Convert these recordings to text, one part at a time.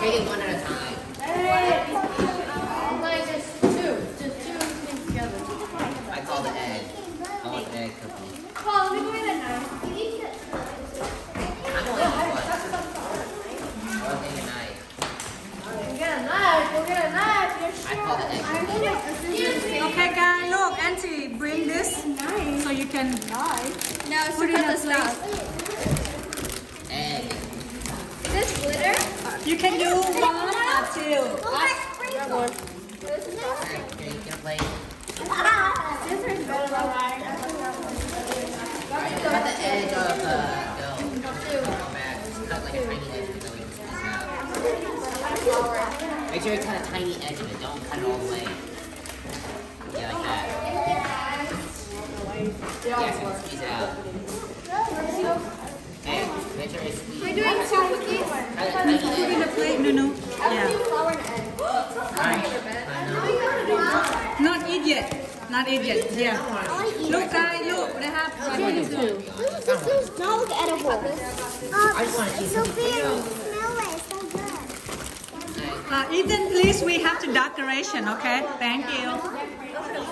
Take it one at a time. Like just two, just two things together. I call the egg. I want the egg cookie. Paul, let me go get a knife. I'm only eating one. I want to take a knife. Go get a knife. Go get a knife. You're I call the egg cookie. Okay, guys, look, Auntie, bring this so you can No, it's Put to it in cut a the stuff. Egg. Is this glitter? You can do one or two. Grab one. Alright, can you get a plate? Scissors better, alright. Cut the edge of the dough. Back. Cut like a tiny edge of it so we can squeeze it out. Make sure you cut a tiny edge of it. Don't cut it all the way. Yeah, like that. Yeah, so squeeze it out. Okay, make sure you squeeze We're doing two cookies. Cut a tiny Put in edge. a plate, no, no. Yeah. Flour and egg. Alright. Not eat yet. Not eat. Yeah. Look, guys, look. They have one or two. This is no edible. Um, I want to eat Sophia, something. smell it. It's so good. Uh, Ethan, please, we have to decoration, okay? Thank you.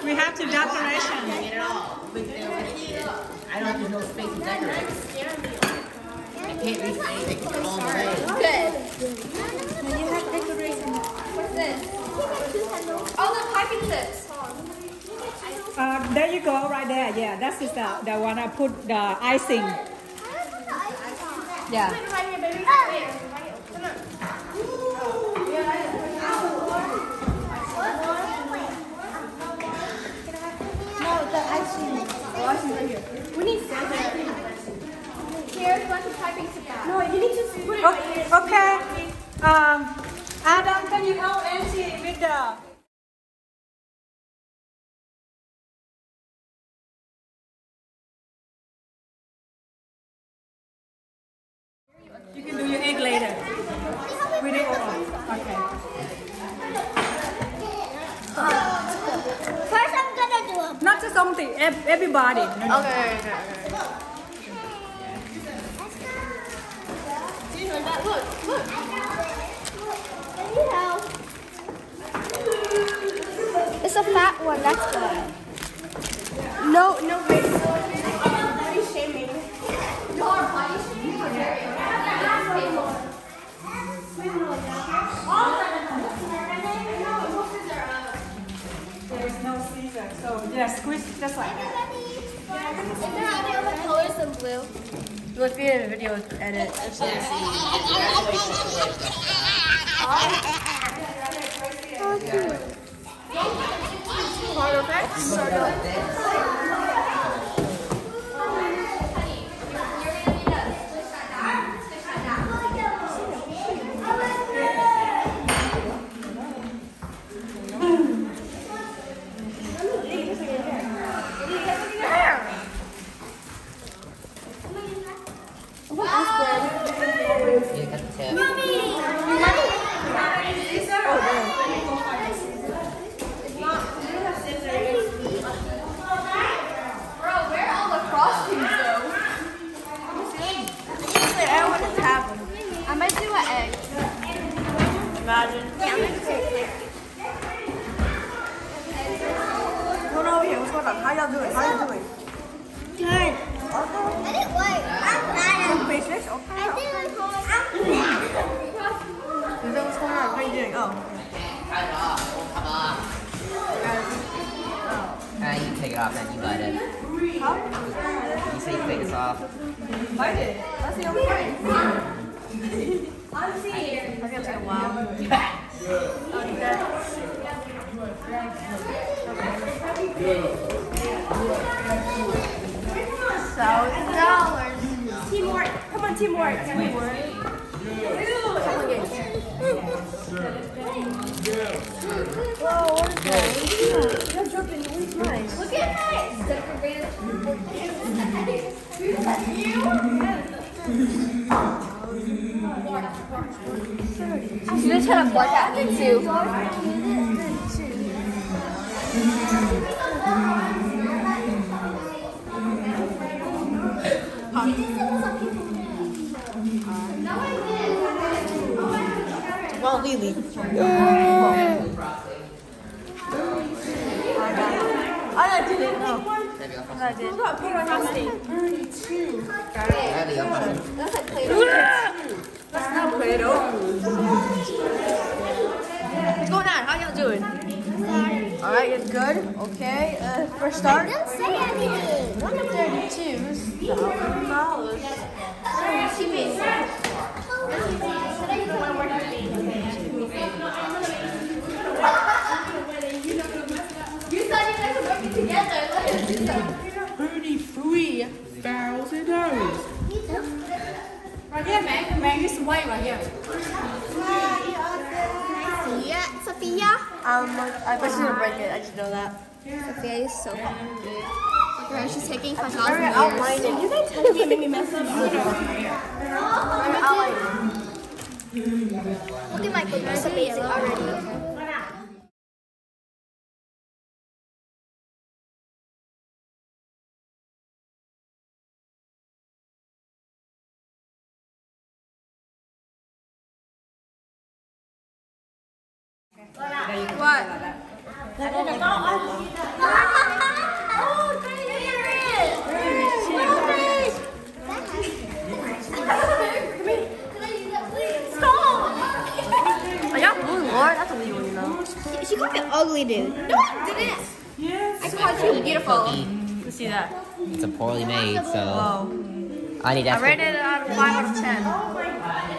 We have to decoration. Get it all. I don't have no space to decorate. I can't reach anything. All the way. Good. You have decoration. What's this? Oh, the piping clips. Uh, there you go, right there. Yeah, that is the, the one I put the icing. Yeah. Right here, baby. Right here. Come on. No, the icing. The icing right here. We need. Here's a bunch of piping clips. No, you need to put it right here. Okay. Um, Adam, can you help Auntie with the... You can do your egg later. Video off. Okay. First, I'm gonna do a Not just something, ev- everybody. No, no. Okay, okay, okay. Look, look. It's a fat one, that's good. No, no, wait. Body shaming. No, our body shaming. How dare you? There's no season, so yeah, squeeze just like that. Blue? Look, be in a video edit. Yeah, see, it's graduation. Part effects? You cut the tip. Bro, where are all the crossings though? Wait, I want to have them. I might do an egg. Imagine. Yeah, I'm gonna take Come over here. What's going on? How y'all doing? How y'all doing? Good. I didn't wait. I'm glad. Basics? Okay. I think I'm going. I'm glad. Is that what's going on? How are you doing? Oh. Cut it off. It come off. Ah, you take it off then. You got it. Huh? You say you take this off. I did. That's the only way. I'm here. That's gonna take a while. You back. Thousand dollars. Teamwork. Come on, teamwork. Teamwork. Whoa, what is that? You're jumping. Where's mine? Look at She's gonna try to bark at me too. What? Oh, Lily. I didn't know. There we go. I did. What about Peter Frosty? There we go. That's like Play-Doh. That's not Play-Doh. What's going on? How y'all doing? All right, it's good. Okay, uh, first start. Don't say anything. Number 32 is $1,000. You thought you guys were working together. Look at this. Thirty-three thousand dollars. Right here, man. Man, this white right here. Sophia. Sophia. Um, I bet she's gonna break it. I just know that. Sophia is so hot. Look at her. She's taking five thousand years. You guys touch me and make me mess up. I'm outlining. Look at my cookies. It's amazing already. What? She called me ugly, dude. No, I didn't. Yes. I called you beautiful. Let's see that. It's a poorly made, so Whoa. I need to I rated it out of 5 out of 10. I'm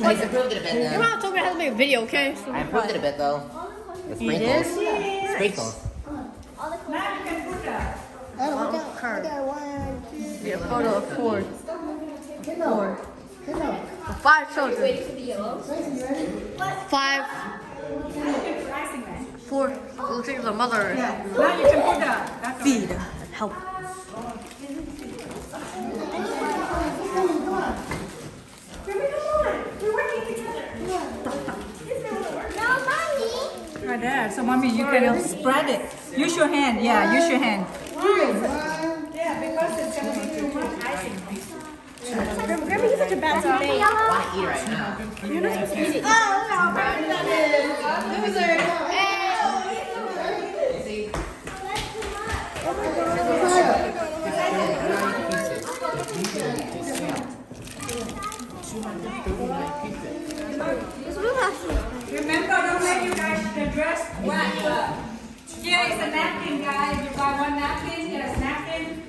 trying I improved it a bit Your though. mom told me I have to make a video, okay? So I improved it a bit though. The You did? sprinkles. Sprinkles. Oh, card. Be a photo of four. Four. Five children. Five. Four. Looks like the mother. Now you can put that. That's Feed help. Right there. So, mommy, you can help spread it. Use your hand. Yeah, use your hand. Yeah, because it's going to be too much icing. Grandma, you're such a bad thing. Oh, I want to eat right now. Remember, don't let you guys the dress wet. Here is a napkin, guys. You buy one napkin. Here's napkin.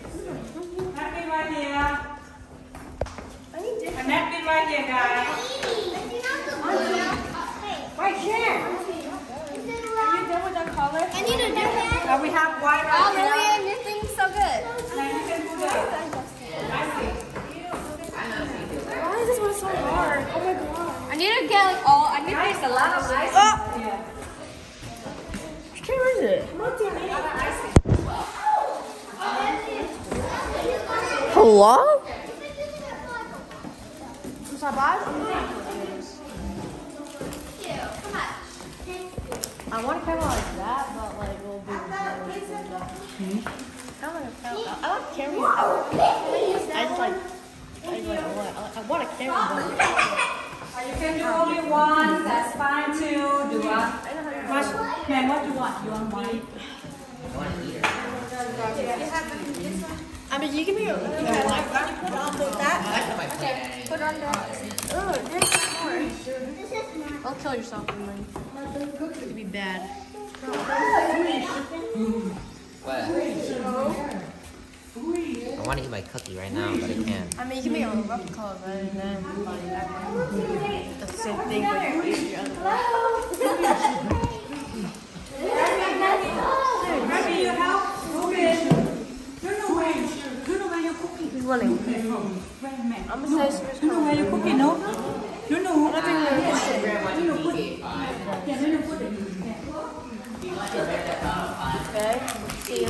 Napkin right here. A napkin right here, guys. Right here. Are you done with the color? I need a different. Uh, we have white Oh, right here. Lillian, your thing's so good. Now you can do that. Why is this one so hard? Oh my god. I need to get like all. I need to get a lot of ice. Yeah. Oh. Which camera is it? Hello? I want a camera like that, but like a little bigger. I want a camera. I like cameras. I just like. I just what? I, I want a camera. You can do only one. That's fine too. Do what? What? Man, what do you want? You want to eat it. I mean, you can be. You can like that. I like how my plate Put on there. Oh, there's more. Don't kill yourself, man. It could be bad. What? I want to eat my cookie right now, but I can't. I mean, you can make a rough color, but and then like the same thing, but you use your other one. Maybe you help. Ruben. You know where you You know where your cookie Who's winning? Wait a minute. I'm gonna say Smith You know where your cookie? No. You know. Okay. See you.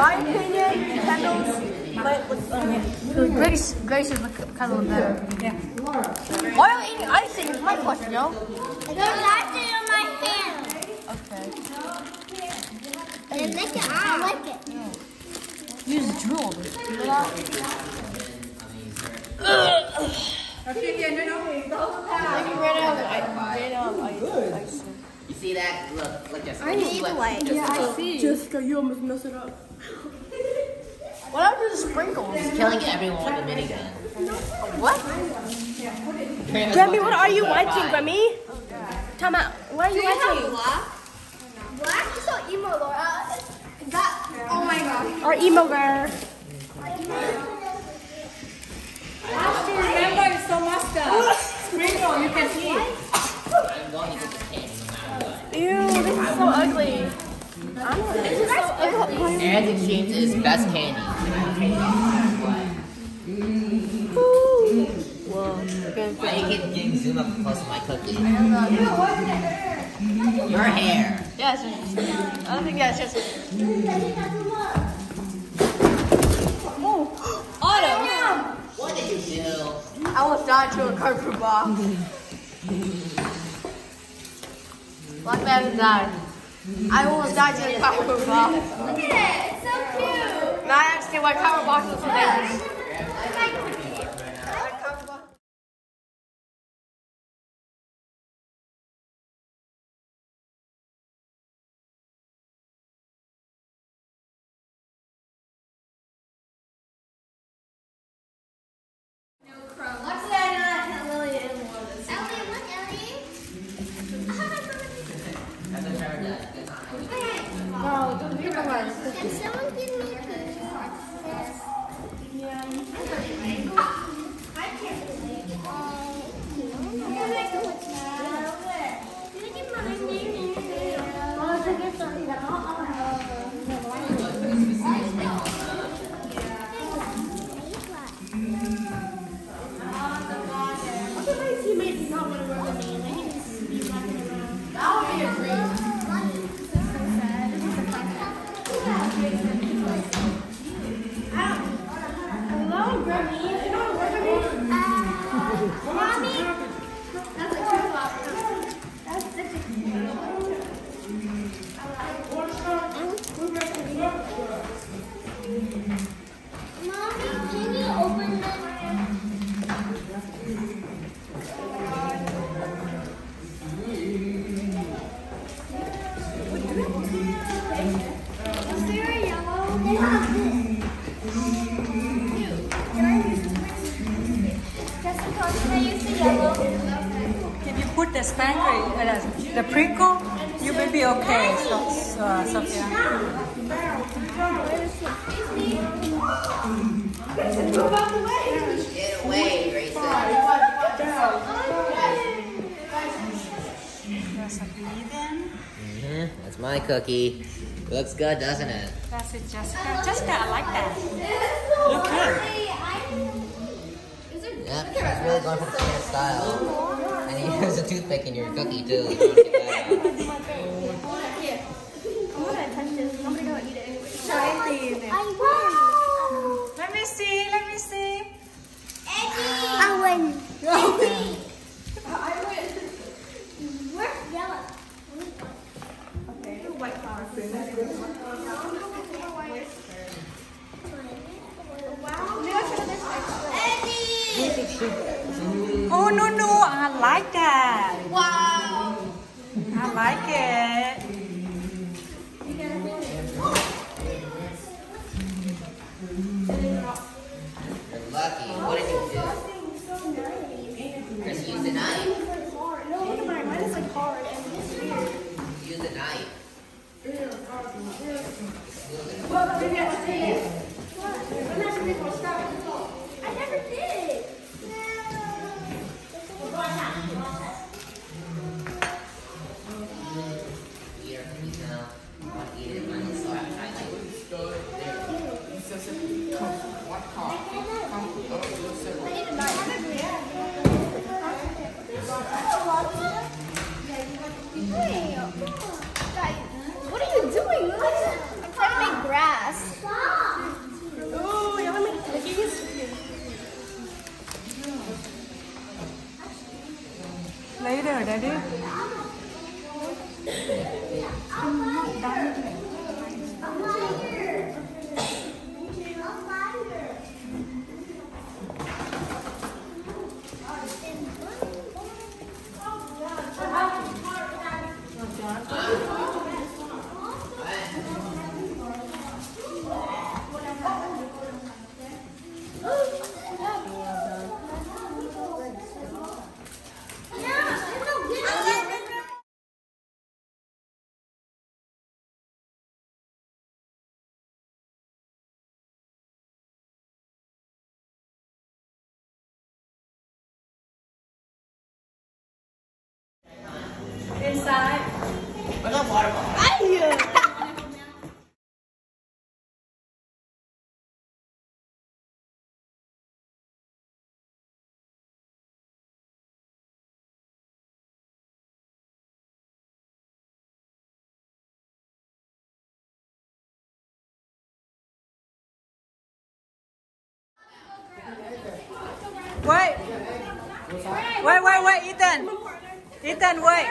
In my opinion, candles might look. Um, Grace, Grace is look, kind of better. Yeah. Why are you eating icing? Is my question, yo. There's icing on my hand. Okay. I like it. I like it. Use drool. Okay, yeah, no, no. You ran out of ice. Ran out of ice. You see that? Look, look just. I need the white. Yeah, I see. Jessica, you almost messed it up. What happened to the sprinkles? Killing everyone with a minigun. What? Grammy, what are you watching, Grammy? Time out. What are you watching? Black is so emo, Laura. Uh, is that? Oh my god. Our emo girl. Ashton, remember, it's so mustard. Uh, sprinkle, you can eat. I'm going to get the candy no matter what. Ew, this is so ugly. I don't is so ugly. Antique Sheets is best candy. Why you keep getting zoom up close to my cookie? Your hair. Just, I don't think that's just. Oh. Autumn! What did you do? I almost died to a cardboard box. Black man died. I almost died to the cardboard box. Look at it. It's so cute. Now I understand why boxes are dangerous. If you put the spangle, uh, the prickle, you will be okay, so, uh, Sophia. That's my cookie. Looks good, doesn't it? That's it, Jessica. Jessica, I like that. Look good. Yep, she's really going for the Korean style. And you use a toothpick in your cookie too. You don't get that. I'm gonna touch this. Nobody gonna eat it anyway. I won. Let me see, let me see. I win. You're lucky. What did you do? Use the knife. No, look at mine. Mine is like. Use knife maybe I should say it. I'm not sure if I'll stop. I never did. Eat our cookies now. I want to eat it when it's soft. I like it. Hey, Wait, wait, wait, wait, Ethan. Ethan, wait.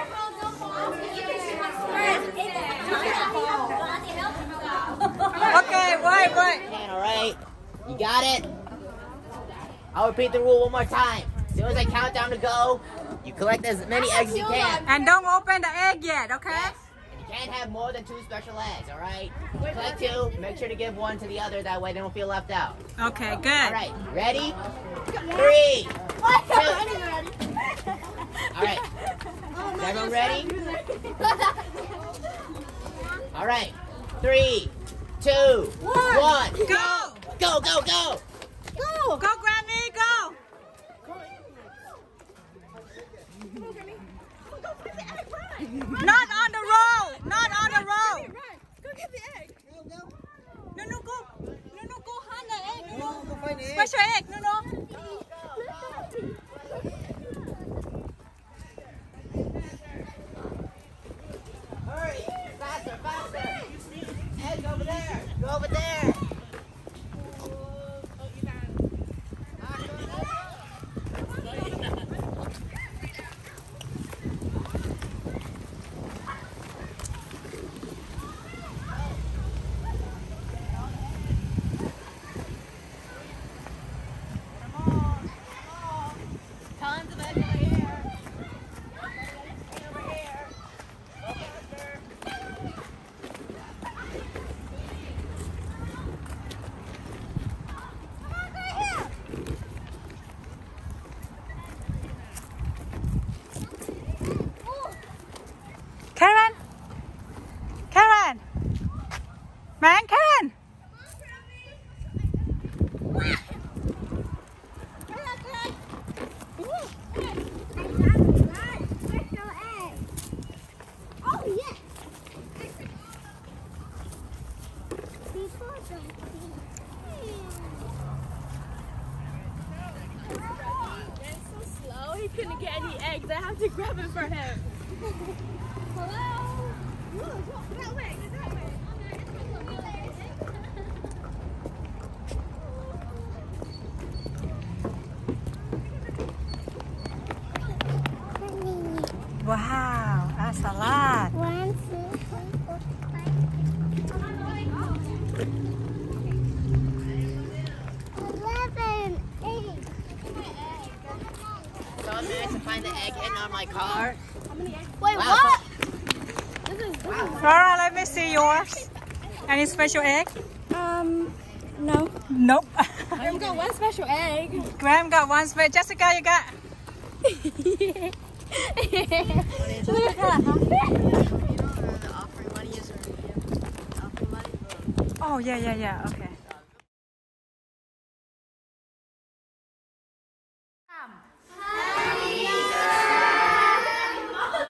Okay, wait, wait. Alright? You got it? I'll repeat the rule one more time. As soon as I count down to go, you collect as many eggs as you can. And don't open the egg yet, okay? Yes. And you can't have more than two special eggs, alright? Collect two, make sure to give one to the other, that way they don't feel left out. Okay, good. Alright, ready? Three, two. Alright, is everyone ready? Alright, three, two, one. Go! Go, go, go! Go, Granny, go! Not on the road! Not on the road! Go get the egg. No, no, go! No, no, go hunt the egg! No, no. Special egg, no, no. Hurry! Faster, faster! Egg over there! Go over there! Tons of eggs over here. Karen! Karen! Man, Karen! Oh, yes. so slow. He couldn't get any eggs. I have to grab it for him. Hello? So I managed to find the egg hidden on my car. Wait, Wow. what? This is, this is Laura, let me see yours. Any special egg? Um, no. Nope. I've got one special egg. Graham got one special. Jessica, you got? Oh, yeah, yeah, yeah. Okay.